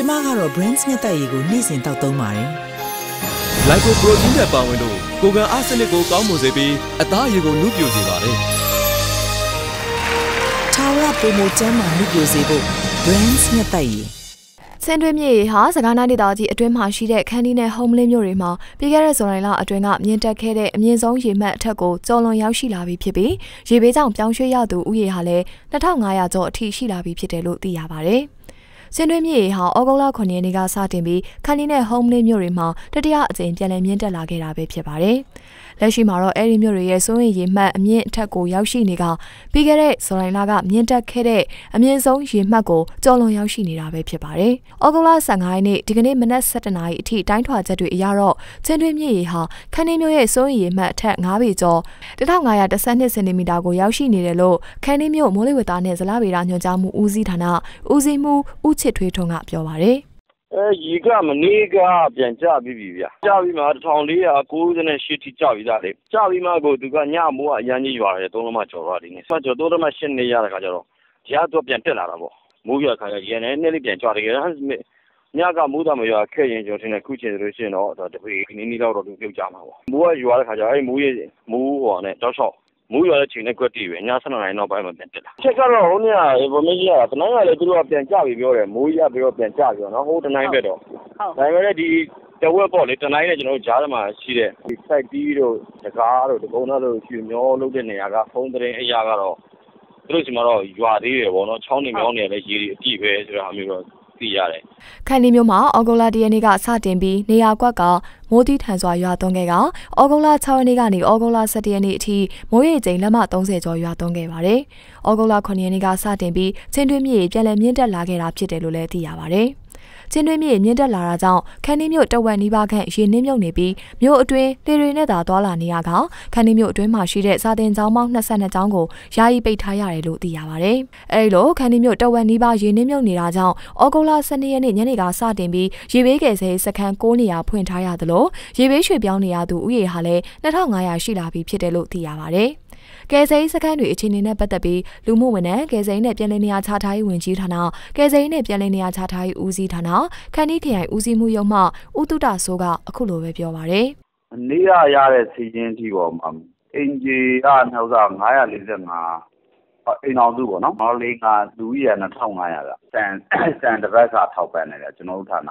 ကျမကတော့ Brands မြတ်တက်ရည်ကိုနေ့စဉ်တောက်သုံးပါတယ်လိုက်ကိုပရိုတင်းနဲ့ပါဝင်လို့ကိုကန်အားစနစ်ကိုကောင်းမွန်စေပြီးအသားအရည်ကိုနုပြိုစေပါတယ်။ထာဝရပုံမကျမ်းမာမှုပြိုစေဖို့ Brands မြတ်တက်ရည်စင်တွင်းမြေဟာစကားနာဒေသကြီးအတွင်းမှာရှိတဲ့ခန်းဒီနဲ့ဟုံးမလင်းမြို့တွေမှာပြီးခဲ့တဲ့ဇွန်လလအတွင်းကမြင့်တက်ခဲ့တဲ့အမြင့်ဆုံးရေမှတ်အထက်ကိုကျော်လွန်ရောက်ရှိလာပြီဖြစ်ပြီးရေဘေးကြောင့်ပြောင်းရွှေ့ရသူဥယေဟာလည်း2500ကျော်အထိရှိလာပြီဖြစ်တယ်လို့သိရပါဗျ။ စင်တွင်းမြေဟာဩဂုတ်လ9ရက်နေ့ကစတင်ပြီးခန်းဒီနဲ့ဟုံးမလင်းမြို့တွေမှာတတိယအကြိမ်ပြန်လည်မြင့်တက်လာခဲ့တာပဲဖြစ်ပါတယ်။ လက်ရှိမှာတော့အဲဒီမြို့တွေရဲ့စိုးရိမ်ရေမှတ်အမြင့်အထက်ကိုရောက်ရှိနေကပြီးခဲ့တဲ့ဇူလိုင်လကမြင့်တက်ခဲ့တဲ့အမြင့်ဆုံးရေမှတ်ကိုကျော်လွန်ရောက်ရှိနေတာပဲဖြစ်ပါတယ်။ဩဂုတ်လ15ရက်နေ့ဒီကနေ့မနက်7:00နာရီအထိတိုင်းထွာချက်တွေအရတော့ချင်းတွင်းမြစ်ရေဟာခန်းင်းမြို့ရဲ့စိုးရိမ်ရေမှတ်အထက်9ပေကျော်1512စင်တီမီတာကိုရောက်ရှိနေတယ်လို့ခန်းင်းမြို့မိုးလေဝသနဲ့ဇလဗေဒညွှန်ကြားမှုဦးစီးဌာနဦးစီးမှုဦးချစ်ထွေးထွန်းကပြောပါတယ်။ အဲရေကမနေ့ကပြန်ကျပြီးပြီဗျကျပြီးမှ1498ထိကျပြီးသားလေကျပြီးမှကိုသူကညမိုးကအရန်ကြီးရွာတယ်သုံးလုံးမကျော်သွားတယ်နေဆက်ကျော်သုံးလုံးမရှင်းနေရတဲ့ခါကျတော့ဒီကတော့ပြန်တက်လာတာပေါ့မိုးရွာခါကျရေနဲ့နည်းလေးပြန်ကြွတယ်ညကမိုးသားမရွာခဲ့ရင်ကျွန်တော်ထင်တယ်ခုချိန်ဆိုလို့ရှိရင်တော့တပေနင်းနီးတော့တော့ပြုတ်ကြမှာပေါ့မိုးကရွာတဲ့ခါကျအဲ့မိုးရေမိုးဟောနဲ့တောက်လျှောက် မိုးရွာတဲ့ချိန်နဲ့ကွက်တီပဲည7နာရီနောက်ပိုင်းမှာပြန်တက်လာချက်ကတော့ဟိုနေ့က information ကတနိုင်းကလည်းသူတို့ကပြန်ကြပြီပြောတယ်မိုးရပြီးတော့ပြန်ကြပြီနော်ဟိုတနိုင်းဘက်တော့ဒါပေမဲ့ဒီတဝက်ပေါ့လေတနိုင်းနဲ့ကျွန်တော်တို့ဂျားထဲမှာရှိတဲ့ဒီ site တီးတို့တကားတို့တကုန်းသားတို့ရွှေမျောလုပ်တဲ့နေရာကဖုန်းသတင်းအရာကတော့သူတို့စီမှာတော့ရွာသေးတယ်ပေါ့နော်ချောင်းနေမြောင်းနေလည်းရေတွေအပြည့်ပဲဆိုတာမျိုးတော့ သိရတယ်။ခန်ဒီမျိုးမှာအော်ဂိုလာတရနေ့ကစတင်ပြီးနေရာကွက်ကမိုးတီးထန်စွာရွာသွန်းခဲ့ကအော်ဂိုလာ6ရက်နေ့ကနေအော်ဂိုလာ17ရက်နေ့အထိမိုးရေချိန်လက်မ30ကျော်ရွာသွန်းခဲ့ပါတယ်။အော်ဂိုလာ9ရက်နေ့ကစတင်ပြီးချင်းတွင်းမြေပြန်လည်မြင့်တက်လာခဲ့တာဖြစ်တယ်လို့လည်းသိရပါတယ်။ ချင်းတွင်းမြေမြင့်တက်လာတာကြောင့်ခန်းင်းမြို့တဝက်နီးပါးခန့်ရေနှင်းမြုပ်နေပြီးမြို့အတွင်းလေတွေနဲ့သာသွားလာနေရကခန်းင်းမြို့အတွင်းမှာရှိတဲ့စာတင်ကျောင်းပေါင်း22ကျောင်းကိုယာယီပိတ်ထားရတယ်လို့သိရပါဗျ။အဲဒီလိုခန်းင်းမြို့တဝက်နီးပါးရေနှင်းမြုပ်နေတာကြောင့်ဩဂုတ်လ12ရက်နေ့ညနေကစတင်ပြီးရေဘေးကယ်ဆယ်စခန်း9နေရာဖွင့်ထားရသလိုရေဘေးရွှေ့ပြောင်းနေရသူဥယေဟာလည်း2500ရှိလာပြီဖြစ်တယ်လို့သိရပါဗျ။ ကယ်ဆယ်ရေးစခန်းတွေအခြေအနေနဲ့ပတ်သက်ပြီးလူမှုဝန်ထမ်းကယ်ဆယ်ရေးနဲ့ပြည်လည်နေရာချထားရေးဝန်ကြီးဌာနကယ်ဆယ်ရေးနဲ့ပြည်လည်နေရာချထားရေးဦးစီးဌာနခန္တီးခရိုင်ဦးစီးမှုရုံးမှဦးတုဒဆိုးကအခုလိုပဲပြောပါရယ်။နေ့ရရတဲ့စီးချင်းတီပေါ်မှာအင်ဂျီကနှုတ်က945အိမ်အောင်စုပေါ့နော်။မော်လေးကလူကြီးရ2500ကစံစံတစ်ပတ်စာထောက်ပံ့နေတယ်ကျွန်တော်တို့ဌာန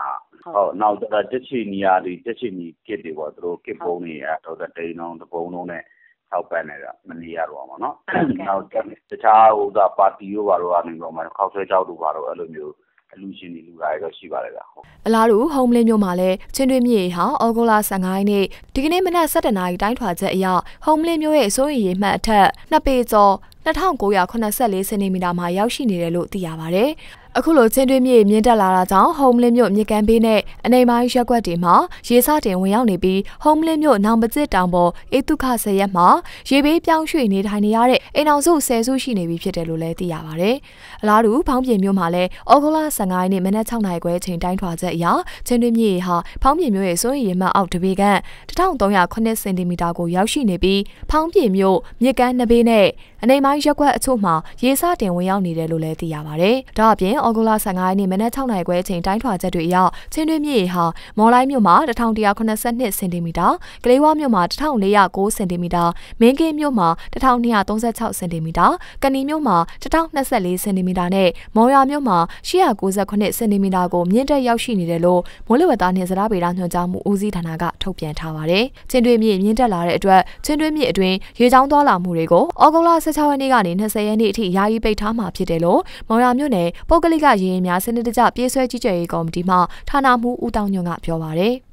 ဟုတ်နောက်တက်ချီနီယာဒီတက်ချီနီကစ်တွေပေါ့သူတို့ကစ်ပုံးတွေအဲတော့တိန်လုံးတပုံးလုံးနဲ့ ထောက်ပံ့နေတာမနေရတော့ပါနော်။နောက်တခြားဟိုကပါတီတို့ဘာတို့ကနေတော့မှခောက်ဆွဲကြောက်တို့ဘာတို့အဲ့လိုမျိုးအလူရှင်တွေလူလာရတော့ရှိပါတယ်ဗျ။အလားတူဟုံးမလင်းမြို့မှာလည်းချင်းတွင်းမြေဟာဩဂုတ်လ15ရက်နေ့ဒီကနေ့မနက်7:00နာရီတိုင်းထွာချက်အရဟုံးမလင်းမြို့ရဲ့စိုးရိမ်ရေမှတ်အထက်2ပေကျော်2984စင်တီမီတာမှာရောက်ရှိနေတယ်လို့သိရပါဗျ။ အခုလိုချင်းတွင်းမြေမြင့်တက်လာတာကြောင့်ဟုံးလင်းမြို့မြေကန်ဘေးနဲ့အနေပိုင်းရက်ကွက်တွေမှာရေစတင်ဝင်ရောက်နေပြီးဟုံးလင်းမြို့နောင်ပကျစ်တောင်ပေါ်အေတုခဆယ်ရက်မှာရေဘေးပြောင်းရွှေ့နေထိုင်နေရတဲ့အိမ်အောင်စုဆယ်စုရှိနေပြီဖြစ်တယ်လို့လည်းသိရပါဗျ။အလားတူဖောင်းပြင်မြို့မှာလည်းဩဂုတ်လ15ရက်နေ့မနက်6နာရီခွဲအချိန်တိုင်းထွာချက်အရချင်းတွင်းမြေဟာဖောင်းပြင်မြို့ရဲ့စိုးရိမ်ရေမှတ်အောက်တပေကန်1309စင်တီမီတာကိုရောက်ရှိနေပြီးဖောင်းပြင်မြို့မြစ်ကမ်းနှစ်ဘေးနဲ့အနေပိုင်းရက်ကွက်အချို့မှာရေစတင်ဝင်ရောက်နေတယ်လို့လည်းသိရပါဗျ။ဒါအပြင်ဩဂုတ်လ15ရက်နေ့မနက်6နာရီခွဲအချိန်တိုင်းထွာချက်တွေအရချင်းတွင်းမြစ်ဟာမော်လိုက်မြို့မှာ1182စင်တီမီတာကလေးဝမြို့မှာ1409စင်တီမီတာမင်းကင်းမြို့မှာ1236စင်တီမီတာကဏီမြို့မှာ1024စင်တီမီတာနဲ့မော်ရမြို့မှာ898စင်တီမီတာကိုမြင့်တက်ရောက်ရှိနေတယ်လို့မိုးလေဝသနှင့်စရာဗေဒညွှန်ကြားမှုဦးစီးဌာနကထုတ်ပြန်ထားပါတယ်။ချင်းတွင်းမြစ်မြင့်တက်လာတဲ့အတွက်ချင်းတွင်းမြစ်အတွင်းရေချောင်းသွားလာမှုတွေကိုဩဂုတ်လ16ရက်နေ့ကနေ20ရက်နေ့အထိယာယီပိတ်ထားမှာဖြစ်တယ်လို့မော်ရမြို့နယ်ပုဂ္ဂလိကရေရင်များစနစ်တကျပြေးဆွဲကြီးကြပ်ရေးကော်မတီမှဌာနမှူးဦးတောင်ညွန့်ကပြောပါရယ်။